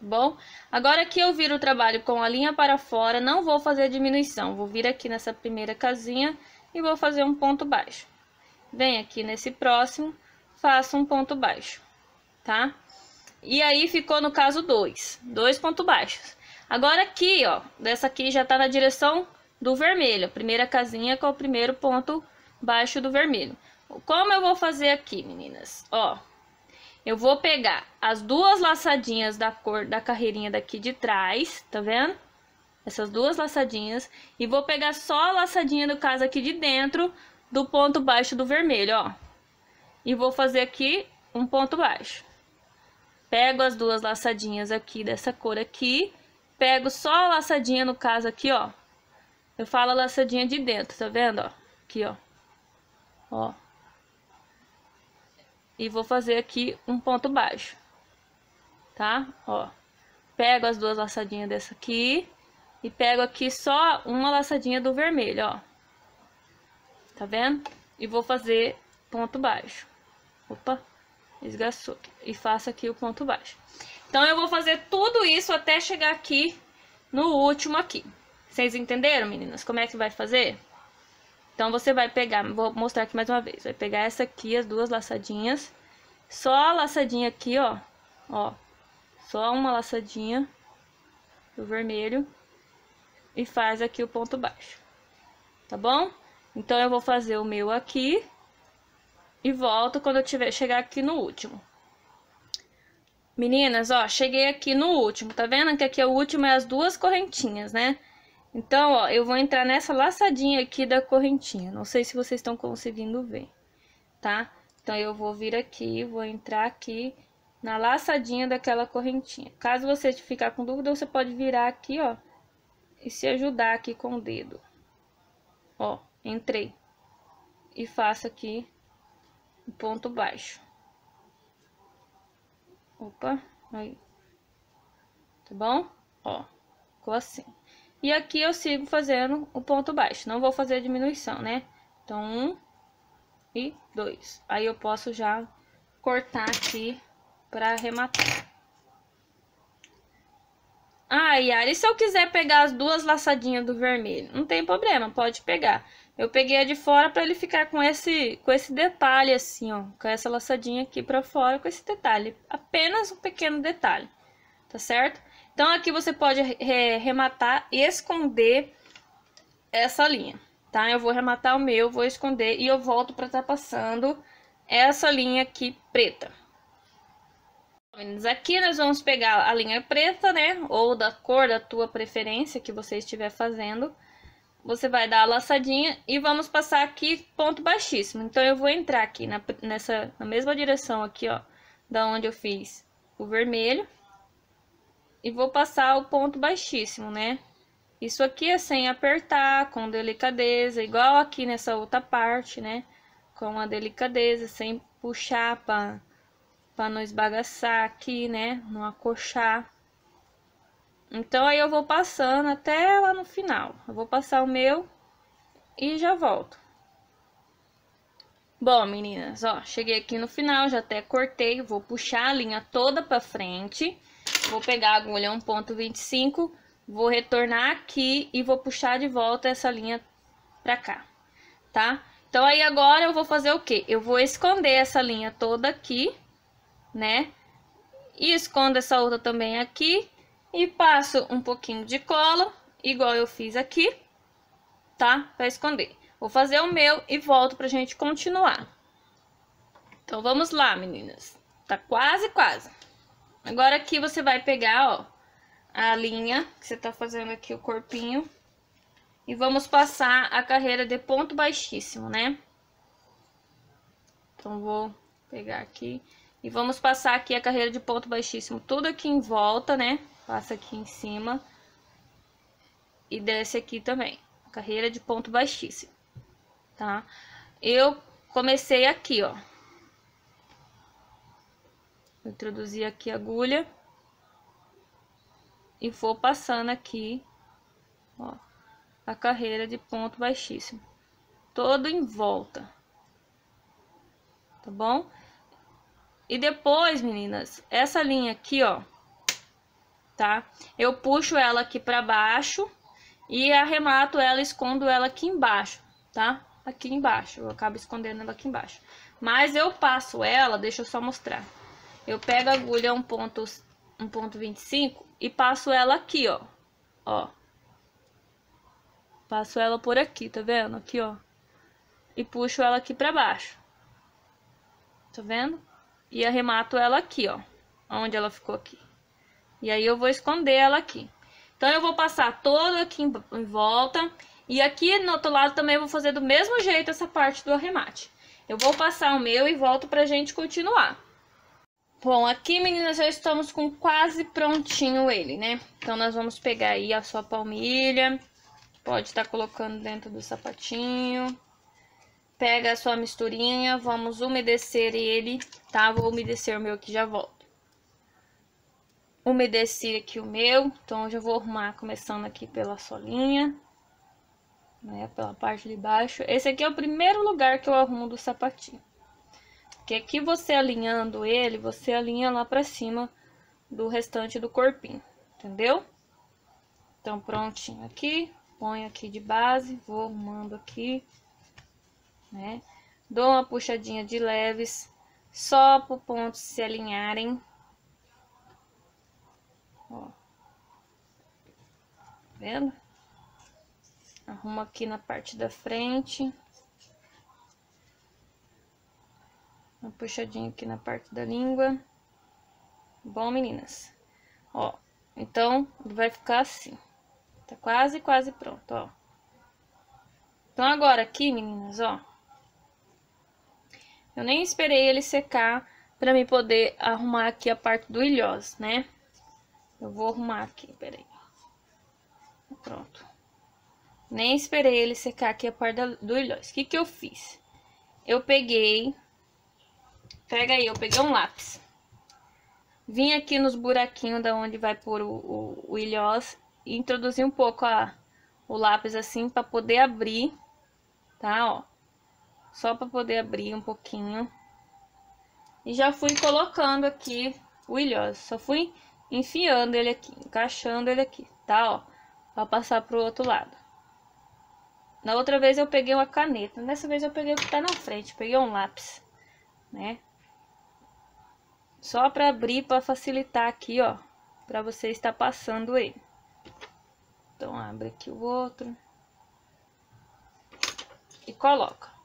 A: Bom, agora aqui eu viro o trabalho com a linha para fora, não vou fazer diminuição, vou vir aqui nessa primeira casinha e vou fazer um ponto baixo. Vem aqui nesse próximo, faço um ponto baixo, tá? E aí ficou no caso dois, dois pontos baixos. Agora aqui, ó, dessa aqui já tá na direção do vermelho, primeira casinha com o primeiro ponto baixo do vermelho. Como eu vou fazer aqui, meninas? Ó, eu vou pegar as duas laçadinhas da cor da carreirinha daqui de trás, tá vendo? Essas duas laçadinhas. E vou pegar só a laçadinha, do caso, aqui de dentro do ponto baixo do vermelho, ó. E vou fazer aqui um ponto baixo. Pego as duas laçadinhas aqui dessa cor aqui, pego só a laçadinha no caso aqui, ó. Eu falo a laçadinha de dentro, tá vendo, ó? Aqui, ó. Ó. E vou fazer aqui um ponto baixo. Tá? Ó. Pego as duas laçadinhas dessa aqui e pego aqui só uma laçadinha do vermelho, ó. Tá vendo? E vou fazer ponto baixo. Opa, esgaçou. E faço aqui o ponto baixo. Então, eu vou fazer tudo isso até chegar aqui no último aqui. Vocês entenderam, meninas? Como é que vai fazer? Então, você vai pegar, vou mostrar aqui mais uma vez. Vai pegar essa aqui, as duas laçadinhas. Só a laçadinha aqui, ó. Ó. Só uma laçadinha do vermelho. E faz aqui o ponto baixo. Tá bom? Então, eu vou fazer o meu aqui. E volto quando eu tiver, chegar aqui no último. Meninas, ó, cheguei aqui no último, tá vendo que aqui é o último é as duas correntinhas, né? Então, ó, eu vou entrar nessa laçadinha aqui da correntinha. Não sei se vocês estão conseguindo ver, tá? Então, eu vou vir aqui, vou entrar aqui na laçadinha daquela correntinha. Caso você ficar com dúvida, você pode virar aqui, ó, e se ajudar aqui com o dedo. Ó, entrei. E faço aqui o ponto baixo. Opa, aí. Tá bom? Ó, ficou assim. E aqui eu sigo fazendo o ponto baixo. Não vou fazer a diminuição, né? Então, um e dois. Aí eu posso já cortar aqui pra arrematar. Ah, Yara, e se eu quiser pegar as duas laçadinhas do vermelho? Não tem problema, pode pegar. Eu peguei a de fora para ele ficar com esse, com esse detalhe assim, ó. Com essa laçadinha aqui para fora, com esse detalhe. Apenas um pequeno detalhe, tá certo? Então, aqui você pode rematar e esconder essa linha, tá? Eu vou rematar o meu, vou esconder e eu volto para estar tá passando essa linha aqui preta. Aqui nós vamos pegar a linha preta, né? Ou da cor da tua preferência que você estiver fazendo você vai dar a laçadinha e vamos passar aqui ponto baixíssimo. Então, eu vou entrar aqui na, nessa, na mesma direção aqui, ó, da onde eu fiz o vermelho. E vou passar o ponto baixíssimo, né? Isso aqui é sem apertar, com delicadeza, igual aqui nessa outra parte, né? Com a delicadeza, sem puxar pra, pra não esbagaçar aqui, né? Não acolchar. Então, aí eu vou passando até lá no final. Eu vou passar o meu e já volto. Bom, meninas, ó, cheguei aqui no final, já até cortei. Vou puxar a linha toda pra frente. Vou pegar a agulha 1.25, vou retornar aqui e vou puxar de volta essa linha pra cá, tá? Então, aí agora eu vou fazer o quê? Eu vou esconder essa linha toda aqui, né? E escondo essa outra também aqui e passo um pouquinho de cola, igual eu fiz aqui, tá? Pra esconder. Vou fazer o meu e volto pra gente continuar. Então, vamos lá, meninas. Tá quase, quase. Agora aqui você vai pegar, ó, a linha que você tá fazendo aqui o corpinho. E vamos passar a carreira de ponto baixíssimo, né? Então, vou pegar aqui. E vamos passar aqui a carreira de ponto baixíssimo, tudo aqui em volta, né? Passa aqui em cima. E desce aqui também. Carreira de ponto baixíssimo. Tá? Eu comecei aqui, ó. Introduzir aqui a agulha. E vou passando aqui, ó, a carreira de ponto baixíssimo. Todo em volta. Tá bom? E depois, meninas, essa linha aqui, ó, tá? Eu puxo ela aqui pra baixo e arremato ela, escondo ela aqui embaixo, tá? Aqui embaixo, eu acabo escondendo ela aqui embaixo. Mas eu passo ela, deixa eu só mostrar. Eu pego a agulha 1.25 e passo ela aqui, ó. Ó. Passo ela por aqui, tá vendo? Aqui, ó. E puxo ela aqui pra baixo. Tá vendo? E arremato ela aqui, ó. Onde ela ficou aqui. E aí eu vou esconder ela aqui. Então, eu vou passar todo aqui em, volta. E aqui no outro lado também vou fazer do mesmo jeito essa parte do arremate. Eu vou passar o meu e volto pra gente continuar. Bom, aqui, meninas, já estamos com quase prontinho ele, né? Então, nós vamos pegar aí a sua palmilha. Pode estar tá colocando dentro do sapatinho. Pega a sua misturinha, vamos umedecer ele, tá? Vou umedecer o meu aqui, já volto. Umedeci aqui o meu, então já vou arrumar começando aqui pela solinha, né? Pela parte de baixo. Esse aqui é o primeiro lugar que eu arrumo do sapatinho. Porque aqui você alinhando ele, você alinha lá pra cima do restante do corpinho, entendeu? Então, prontinho aqui, ponho aqui de base, vou arrumando aqui né? Dou uma puxadinha de leves, só para pontos se alinharem. Ó. Tá vendo? Arrumo aqui na parte da frente. Uma puxadinha aqui na parte da língua. Bom, meninas? Ó, então, vai ficar assim. Tá quase, quase pronto, ó. Então, agora aqui, meninas, ó. Eu nem esperei ele secar para me poder arrumar aqui a parte do ilhós, né? Eu vou arrumar aqui, peraí. Pronto. Nem esperei ele secar aqui a parte do ilhós. O que que eu fiz? Eu peguei... Pega aí, eu peguei um lápis. Vim aqui nos buraquinhos da onde vai pôr o, o, o ilhós e introduzi um pouco a, o lápis assim para poder abrir, tá? Ó, só para poder abrir um pouquinho. E já fui colocando aqui o ilhós, só fui enfiando ele aqui, encaixando ele aqui, tá, ó, para passar pro outro lado. Na outra vez eu peguei uma caneta, nessa vez eu peguei o que tá na frente, peguei um lápis, né? Só para abrir, para facilitar aqui, ó, para você estar passando ele. Então, abre aqui o outro. E coloca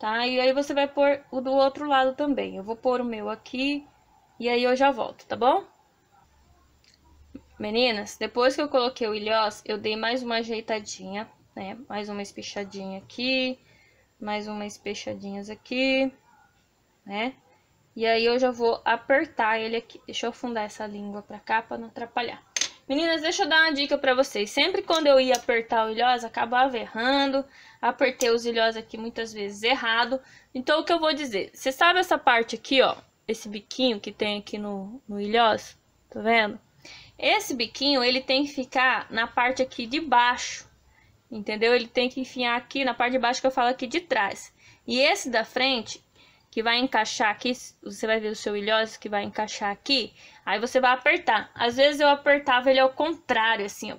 A: tá? E aí você vai pôr o do outro lado também. Eu vou pôr o meu aqui e aí eu já volto, tá bom? Meninas, depois que eu coloquei o ilhós, eu dei mais uma ajeitadinha, né? Mais uma espichadinha aqui, mais umas espechadinhas aqui, né? E aí eu já vou apertar ele aqui. Deixa eu afundar essa língua pra cá pra não atrapalhar. Meninas, deixa eu dar uma dica pra vocês. Sempre quando eu ia apertar o ilhós, acabava errando. Apertei os ilhós aqui muitas vezes errado. Então, o que eu vou dizer? Você sabe essa parte aqui, ó? Esse biquinho que tem aqui no, no ilhós? Tá vendo? Esse biquinho, ele tem que ficar na parte aqui de baixo. Entendeu? Ele tem que enfiar aqui na parte de baixo que eu falo aqui de trás. E esse da frente, que vai encaixar aqui, você vai ver o seu ilhós que vai encaixar aqui, aí você vai apertar. Às vezes eu apertava ele ao contrário, assim, ó,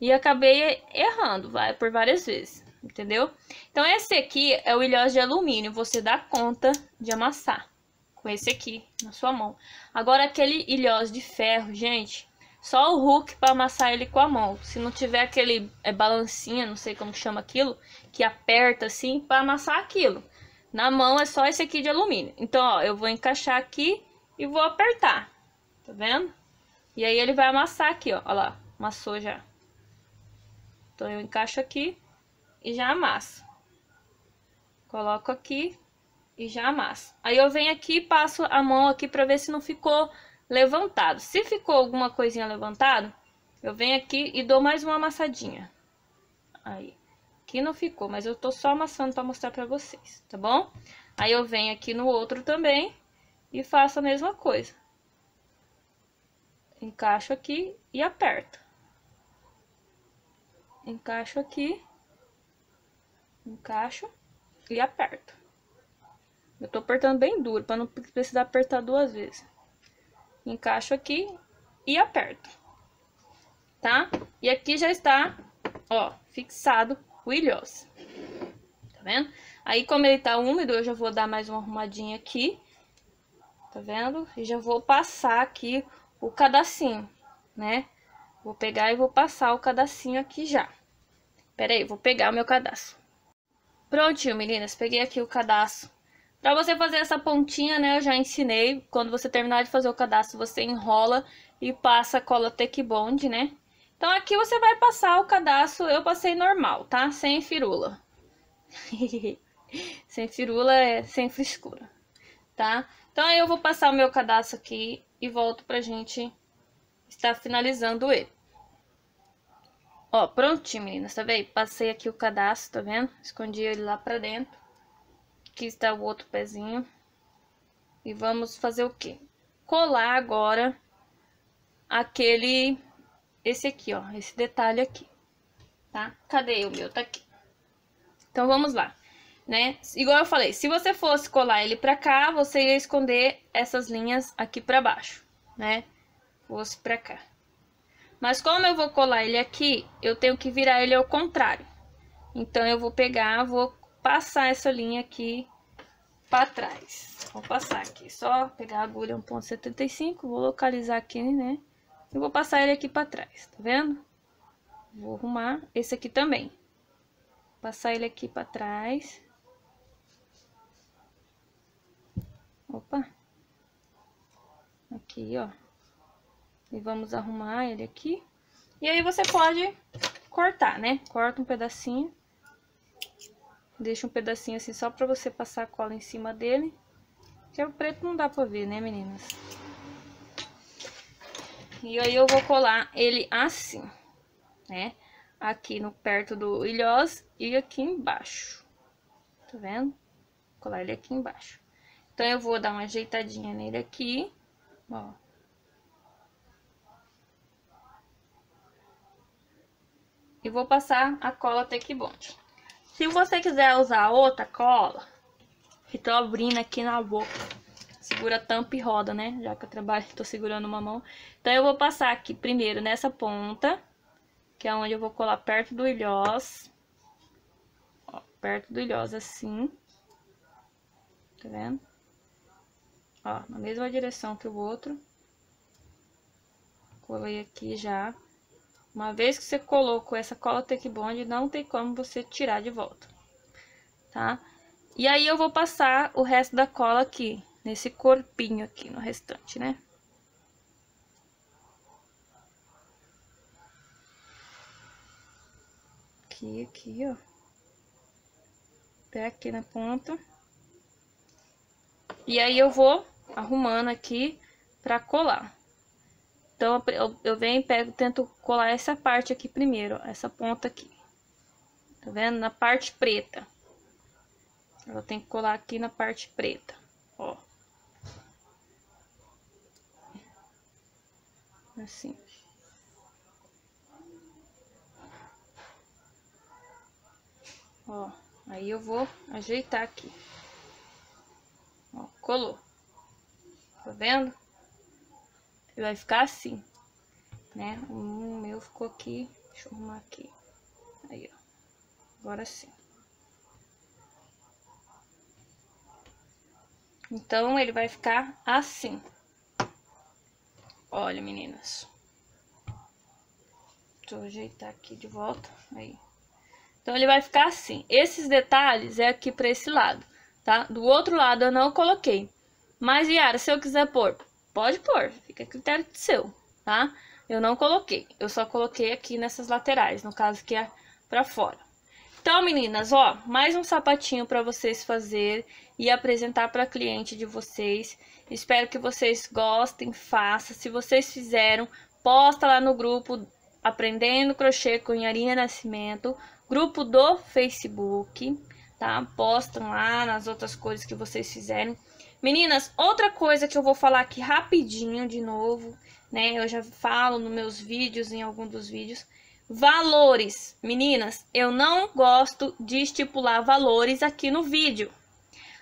A: e acabei errando, vai, por várias vezes, entendeu? Então esse aqui é o ilhós de alumínio, você dá conta de amassar com esse aqui na sua mão. Agora aquele ilhós de ferro, gente, só o hook para amassar ele com a mão. Se não tiver aquele é, balancinha, não sei como chama aquilo, que aperta assim para amassar aquilo. Na mão é só esse aqui de alumínio. Então, ó, eu vou encaixar aqui e vou apertar. Tá vendo? E aí ele vai amassar aqui, ó. Olha lá, amassou já. Então, eu encaixo aqui e já amasso. Coloco aqui e já amasso. Aí eu venho aqui e passo a mão aqui pra ver se não ficou levantado. Se ficou alguma coisinha levantado, eu venho aqui e dou mais uma amassadinha. Aí. Aqui não ficou, mas eu tô só amassando para mostrar para vocês, tá bom? Aí eu venho aqui no outro também e faço a mesma coisa. Encaixo aqui e aperto. Encaixo aqui, encaixo e aperto. Eu tô apertando bem duro, para não precisar apertar duas vezes. Encaixo aqui e aperto, tá? E aqui já está, ó, fixado o ilhós. Tá vendo? Aí, como ele tá úmido, eu já vou dar mais uma arrumadinha aqui. Tá vendo? E já vou passar aqui o cadacinho, né? Vou pegar e vou passar o cadacinho aqui já. Pera aí, vou pegar o meu cadastro. Prontinho, meninas. Peguei aqui o cadastro. Pra você fazer essa pontinha, né, eu já ensinei. Quando você terminar de fazer o cadastro, você enrola e passa cola Tech Bond, né? Então, aqui você vai passar o cadastro, eu passei normal, tá? Sem firula. sem firula é sem frescura. tá? Então aí eu vou passar o meu cadastro aqui e volto pra gente estar finalizando ele. Ó, prontinho, meninas, tá vendo? Passei aqui o cadastro, tá vendo? Escondi ele lá pra dentro. Aqui está o outro pezinho. E vamos fazer o quê? Colar agora aquele... Esse aqui, ó, esse detalhe aqui, tá? Cadê o meu? Tá aqui. Então, vamos lá, né? Igual eu falei, se você fosse colar ele pra cá, você ia esconder essas linhas aqui pra baixo, né? Fosse pra cá. Mas como eu vou colar ele aqui, eu tenho que virar ele ao contrário. Então, eu vou pegar, vou passar essa linha aqui para trás. Vou passar aqui, só pegar a agulha 1.75, vou localizar aqui, né? E vou passar ele aqui para trás, tá vendo? Vou arrumar esse aqui também. Passar ele aqui para trás. Opa. Aqui, ó. E vamos arrumar ele aqui. E aí você pode cortar, né? Corta um pedacinho. Deixa um pedacinho assim só pra você passar a cola em cima dele. Que o preto não dá pra ver, né, meninas? E aí eu vou colar ele assim, né? Aqui no perto do ilhós e aqui embaixo. Tá vendo? Vou colar ele aqui embaixo. Então, eu vou dar uma ajeitadinha nele aqui, ó. E vou passar a cola Tech Bond. Se você quiser usar outra cola, que tô abrindo aqui na boca, segura tampa e roda, né? Já que eu trabalho, tô segurando uma mão. Então, eu vou passar aqui primeiro nessa ponta, que é onde eu vou colar perto do ilhós. Ó, perto do ilhós, assim. Tá vendo? Ó, na mesma direção que o outro. Colei aqui já. Uma vez que você colocou essa cola Tech Bond, não tem como você tirar de volta, tá? E aí eu vou passar o resto da cola aqui, nesse corpinho aqui, no restante, né? Aqui, aqui, ó. Até aqui na ponta. E aí eu vou arrumando aqui pra colar. Então, eu, eu venho e pego, tento colar essa parte aqui primeiro, essa ponta aqui. Tá vendo? Na parte preta. Eu tenho que colar aqui na parte preta, ó. Assim. Ó, aí eu vou ajeitar aqui. Ó, colou. Tá vendo? vai ficar assim, né? O meu ficou aqui, deixa eu arrumar aqui. Aí, ó. Agora sim. Então, ele vai ficar assim. Olha, meninas. Deixa eu ajeitar aqui de volta. Aí. Então, ele vai ficar assim. Esses detalhes é aqui pra esse lado, tá? Do outro lado eu não coloquei. Mas, Yara, se eu quiser pôr Pode pôr, fica a critério seu, tá? Eu não coloquei, eu só coloquei aqui nessas laterais, no caso que é pra fora. Então, meninas, ó, mais um sapatinho para vocês fazer e apresentar para cliente de vocês. Espero que vocês gostem, façam. Se vocês fizeram, posta lá no grupo Aprendendo Crochê com Yarinha Nascimento, grupo do Facebook, tá? Postam lá nas outras coisas que vocês fizerem. Meninas, outra coisa que eu vou falar aqui rapidinho de novo, né? Eu já falo nos meus vídeos, em algum dos vídeos. Valores. Meninas, eu não gosto de estipular valores aqui no vídeo.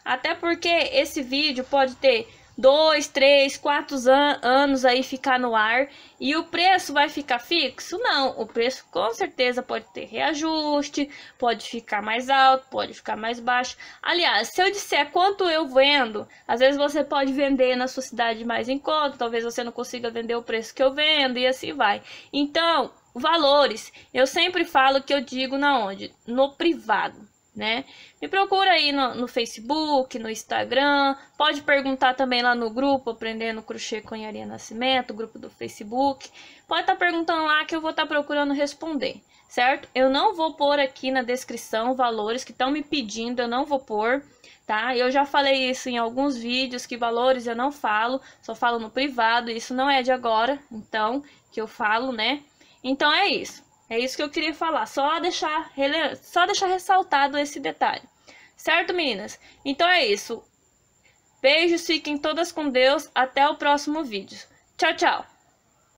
A: Até porque esse vídeo pode ter dois, três, quatro an anos aí ficar no ar e o preço vai ficar fixo? Não, o preço com certeza pode ter reajuste, pode ficar mais alto, pode ficar mais baixo. Aliás, se eu disser quanto eu vendo, às vezes você pode vender na sua cidade mais em conta, talvez você não consiga vender o preço que eu vendo e assim vai. Então, valores, eu sempre falo que eu digo na onde? No privado né? Me procura aí no, no, Facebook, no Instagram, pode perguntar também lá no grupo Aprendendo Crochê com Yaria Nascimento, grupo do Facebook. Pode estar tá perguntando lá que eu vou estar tá procurando responder, certo? Eu não vou pôr aqui na descrição valores que estão me pedindo, eu não vou pôr, tá? Eu já falei isso em alguns vídeos, que valores eu não falo, só falo no privado, isso não é de agora, então, que eu falo, né? Então é isso. É isso que eu queria falar, só deixar, só deixar ressaltado esse detalhe. Certo, meninas? Então é isso. Beijos, fiquem todas com Deus. Até o próximo vídeo. Tchau, tchau.